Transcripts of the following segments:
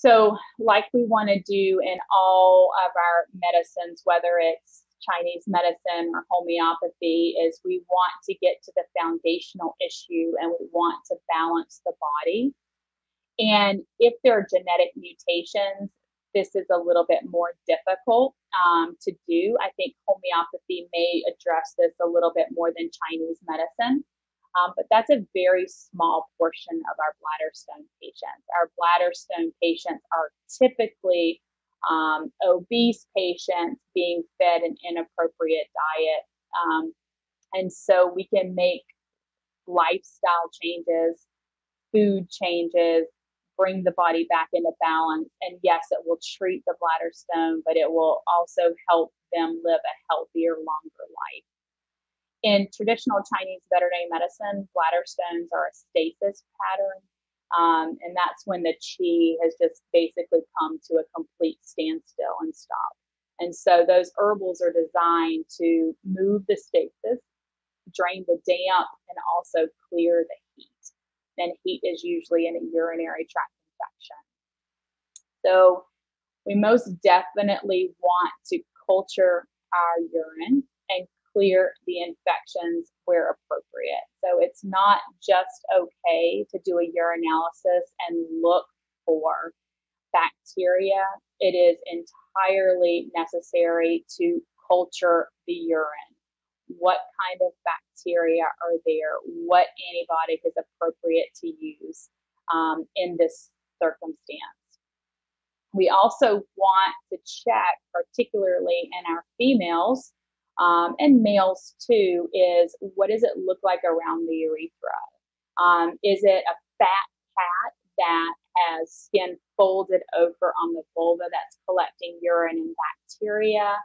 So, like we want to do in all of our medicines, whether it's Chinese medicine or homeopathy, is we want to get to the foundational issue and we want to balance the body. And if there are genetic mutations, this is a little bit more difficult um, to do. I think homeopathy may address this a little bit more than Chinese medicine. Um, but that's a very small portion of our bladder stone patients. Our bladder stone patients are typically um, obese patients being fed an inappropriate diet. Um, and so we can make lifestyle changes, food changes, bring the body back into balance. And yes, it will treat the bladder stone, but it will also help them live a healthier, longer life. In traditional Chinese veterinary medicine, bladder stones are a stasis pattern. Um, and that's when the chi has just basically come to a complete standstill and stop. And so those herbals are designed to move the stasis, drain the damp, and also clear the heat. And heat is usually in a urinary tract infection. So we most definitely want to culture our urine and clear the infections where appropriate. So it's not just okay to do a urinalysis and look for bacteria. It is entirely necessary to culture the urine. What kind of bacteria are there? What antibiotic is appropriate to use um, in this circumstance? We also want to check, particularly in our females, um, and males too, is what does it look like around the urethra? Um, is it a fat cat that has skin folded over on the vulva that's collecting urine and bacteria?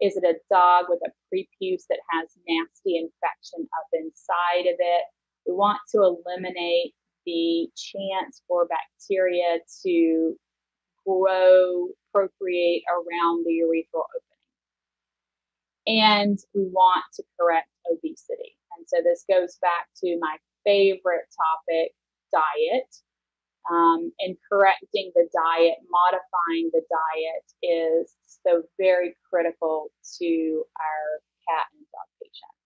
Is it a dog with a prepuce that has nasty infection up inside of it? We want to eliminate the chance for bacteria to grow, procreate around the urethral opening and we want to correct obesity. And so this goes back to my favorite topic diet. Um, and correcting the diet, modifying the diet is so very critical to our cat and dog patients.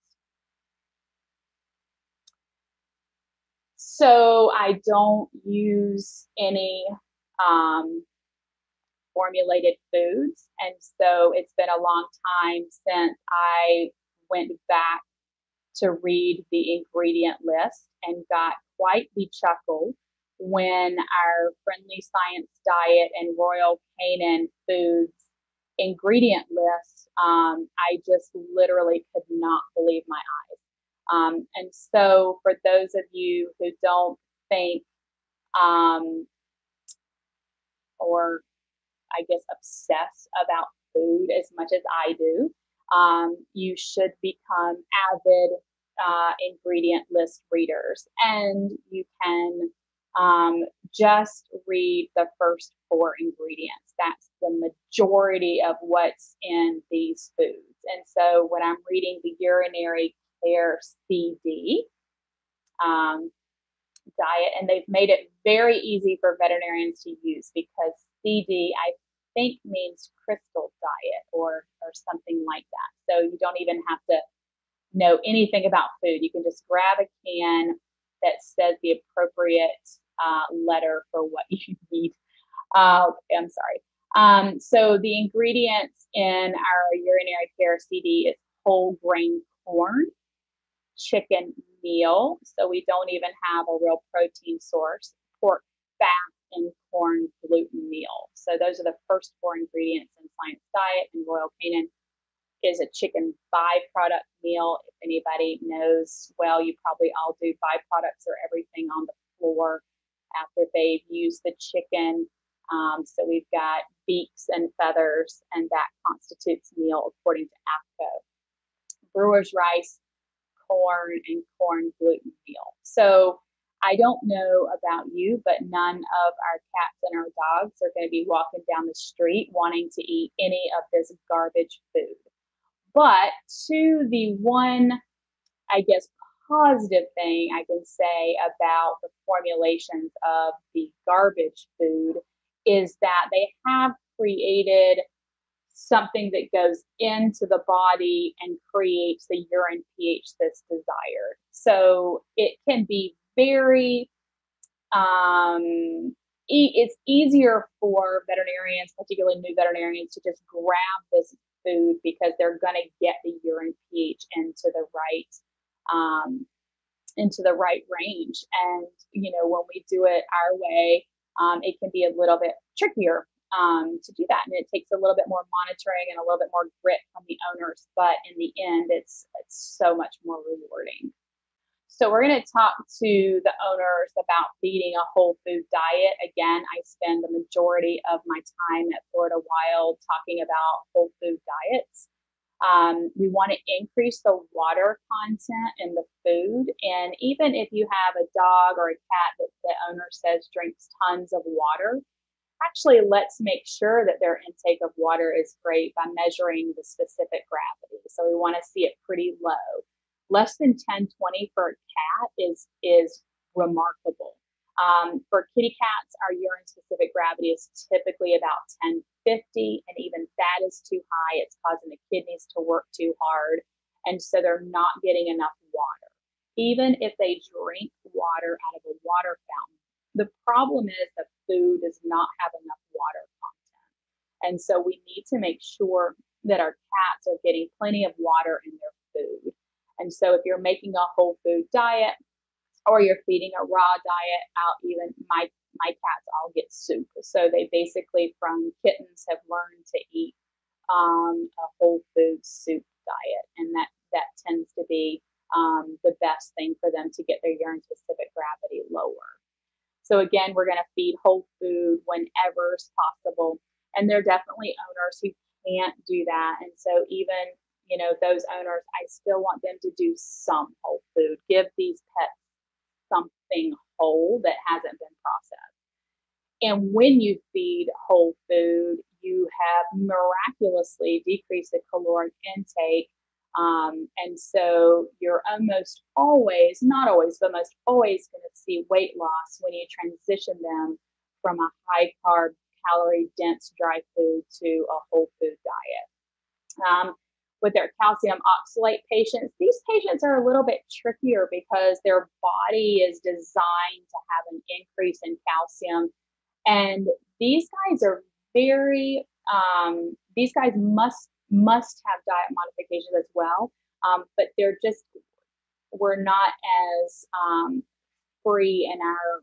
So I don't use any um, formulated foods. And so it's been a long time since I went back to read the ingredient list and got quite the chuckle when our Friendly Science Diet and Royal Canin Foods ingredient list, um, I just literally could not believe my eyes. Um, and so, for those of you who don't think um, or I guess, obsess about food as much as I do, um, you should become avid uh, ingredient list readers. And you can um, just read the first four ingredients. That's the majority of what's in these foods. And so when I'm reading the urinary care CD um, diet, and they've made it very easy for veterinarians to use because CD, I think means crystal diet or or something like that. So you don't even have to know anything about food. You can just grab a can that says the appropriate uh, letter for what you need. Uh, I'm sorry. Um, so the ingredients in our urinary care CD is whole grain corn, chicken meal, so we don't even have a real protein source, pork fat, and corn gluten meal. So those are the first four ingredients in Science Diet and Royal Canin is a chicken byproduct meal. If anybody knows, well, you probably all do byproducts or everything on the floor after they've used the chicken. Um, so we've got beaks and feathers, and that constitutes meal according to AAFCO. Brewer's rice, corn, and corn gluten meal. So I don't know about you, but none of our cats and our dogs are going to be walking down the street wanting to eat any of this garbage food. But to the one, I guess, positive thing I can say about the formulations of the garbage food is that they have created something that goes into the body and creates the urine pH that's desired. So it can be very, um, e- it's easier for veterinarians, particularly new veterinarians, to just grab this food because they're going to get the urine pH into the right um, into the right range. And you know, when we do it our way, um, it can be a little bit trickier um, to do that, and it takes a little bit more monitoring and a little bit more grit from the owners. But in the end, it's it's so much more rewarding. So we're going to talk to the owners about feeding a whole food diet. Again, I spend the majority of my time at Florida Wild talking about whole food diets. Um, we want to increase the water content in the food. And even if you have a dog or a cat that the owner says drinks tons of water, actually let's make sure that their intake of water is great by measuring the specific gravity. So we want to see it pretty low less than 10, 20 for a cat is is remarkable. Um, for kitty cats, our urine specific gravity is typically about 1050, and even that is too high. It's causing the kidneys to work too hard, and so they're not getting enough water. Even if they drink water out of a water fountain, the problem is the food does not have enough water content. And so we need to make sure that our cats are getting plenty of water in their food. And so if you're making a whole food diet or you're feeding a raw diet out, even my my cats all get soup. So they basically from kittens have learned to eat um, a whole food soup diet, and that that tends to be um, the best thing for them to get their urine specific gravity lower. So again, we're going to feed whole food whenever possible, and there are definitely owners who can't do that, and so even you know, those owners, I still want them to do some whole food. Give these pets something whole that hasn't been processed. And when you feed whole food, you have miraculously decreased the caloric intake. Um, and so you're almost always, not always, but most always going to see weight loss when you transition them from a high carb, calorie dense dry food to a whole food diet. Um, with their calcium oxalate patients, these patients are a little bit trickier because their body is designed to have an increase in calcium. And these guys are very, um, these guys must must have diet modifications as well, um, but they're just we're not as um, free in our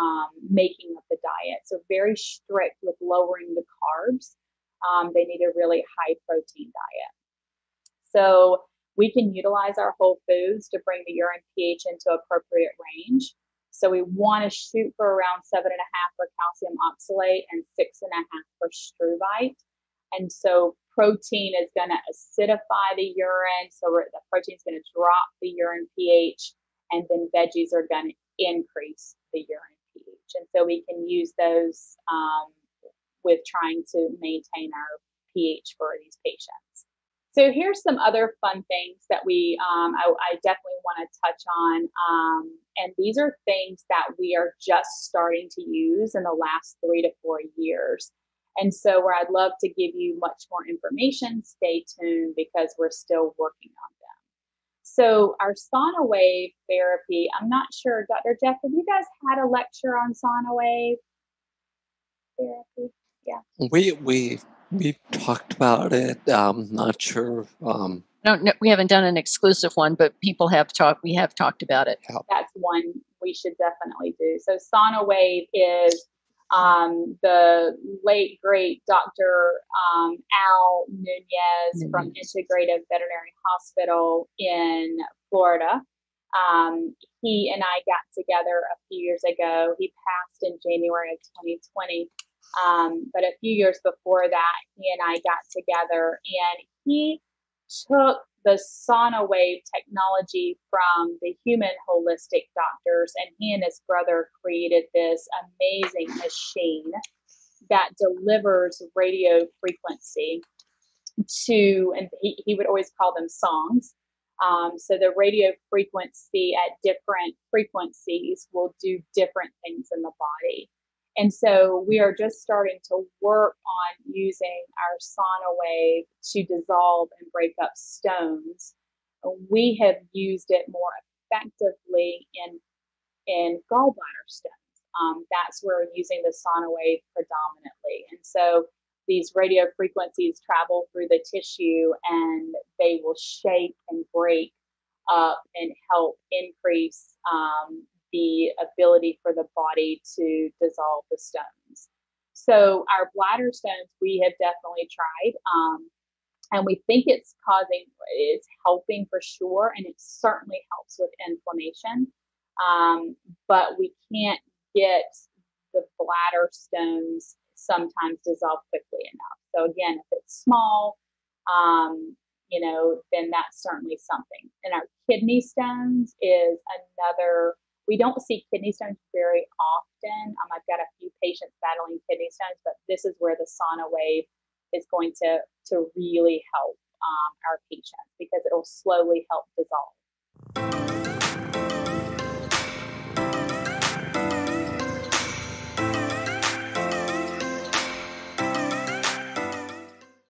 um, making of the diet. So very strict with lowering the carbs. Um, they need a really high protein diet. So we can utilize our whole foods to bring the urine pH into appropriate range. So we want to shoot for around seven and a half for calcium oxalate and six and a half for struvite. And so protein is going to acidify the urine. So the protein is going to drop the urine pH, and then veggies are going to increase the urine pH. And so we can use those um, with trying to maintain our pH for these patients. So here's some other fun things that we, um, I, I, definitely want to touch on. Um, and these are things that we are just starting to use in the last three to four years. And so where I'd love to give you much more information, stay tuned because we're still working on them. So our SanaWave therapy, I'm not sure, Dr. Jeff, have you guys had a lecture on SanaWave therapy? Yeah. We we we talked about it. Um, not sure. Um, no, no, we haven't done an exclusive one, but people have talked. We have talked about it. That's one we should definitely do. So SanaWave is um, the late great Dr. Um, Al Nunez from Integrative Veterinary Hospital in Florida. Um, he and I got together a few years ago. He passed in January of 2020. Um, but a few years before that, he and I got together and he took the SanaWave technology from the human holistic doctors, and he and his brother created this amazing machine that delivers radio frequency to, and he, he would always call them songs. Um, so the radio frequency at different frequencies will do different things in the body. And so we are just starting to work on using our SanaWave to dissolve and break up stones. We have used it more effectively in in gallbladder stones. Um, that's where we're using the SanaWave predominantly. And so these radio frequencies travel through the tissue and they will shake and break up and help increase um, the ability for the body to dissolve the stones. So, our bladder stones, we have definitely tried. Um, and we think it's causing, it's helping for sure, and it certainly helps with inflammation. Um, but we can't get the bladder stones sometimes dissolve quickly enough. So again, if it's small, um, you know, then that's certainly something. And our kidney stones is another. We don't see kidney stones very often. Um, I've got a few patients battling kidney stones, but this is where the SanaWave is going to to really help um, our patients because it'll slowly help dissolve.